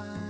close